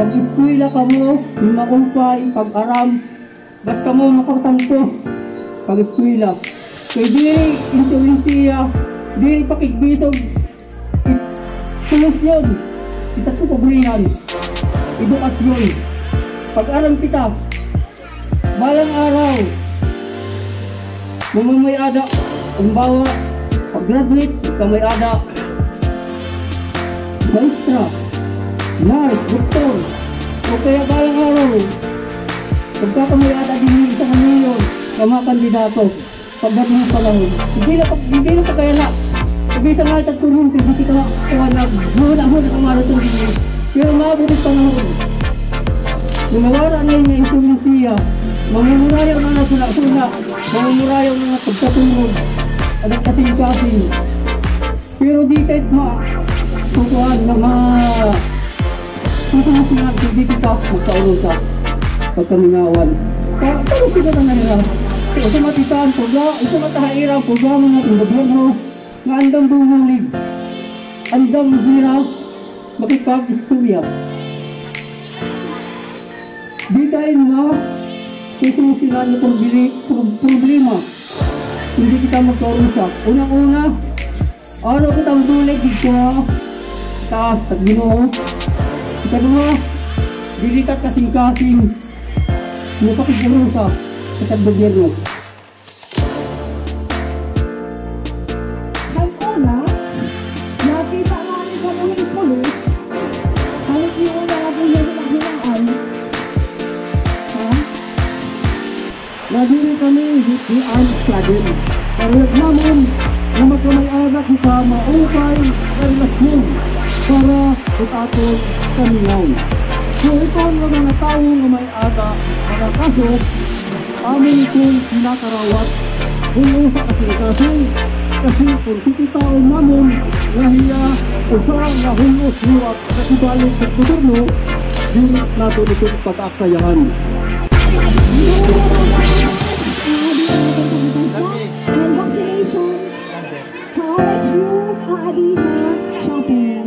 Pag eskwela ka mo, yung maupay, pag-aram, bas mo makatampo. Pag eskwela. Kaya di insulinsiya, di pakigbisog, it- solusyon. Kita ko pabrihan. Edukasyon. Pag-aram kita, balang araw, mamamay ada, umbawa, pag-graduate, kamay ada, maestra, nurse, doktor, o kaya balang araw, pagkakamay ada din sa kaniyon, sa mga kandidato, pagdating ng panahon, hindi na, hindi na kaya na, sabi sa mga tatulong, hindi kita kuha na, muna, muna kang marating din, pero ang panahon, Lumawara na yung insulinsiya, mamumurayaw na na suna-suna, mamumurayaw na pagkatulog, at kasing-kasing. Pero di kahit ma, tutuan na ma, susunod hindi kita magkaulong sa pagkamingawan. Pa- Paano sila na nila? Sa matitaan, pula, sa matahairan, programa ng gobyerno, nga andang bumulig, andang hira, makipag-istorya. Di tayo na sususilan ng problema, problema. Hindi kita magkausap. Unang-una, ano kitang bulig dito taas at ginoo. Ikadua, dilikat kasing-kasing napakigurusa sa kagbobyerno. Hanguna, nakita namin kami ng polis, halit yung una ako yung naghilaan. Ha? Nadiri kami di arms squadron. Parehas namin na magkamay-anak kita maupay na relasyon para itaton kamingaw. So ito ang mga tao na may aga, mga kaso, amin itong sinakarawat Hulo sa kasilikasin kasi kung siti tao namin nahiya usa nga hulo siwat sa sa gobyerno di nato ito pag-aksayahan. vaccination. College Adi, shopping.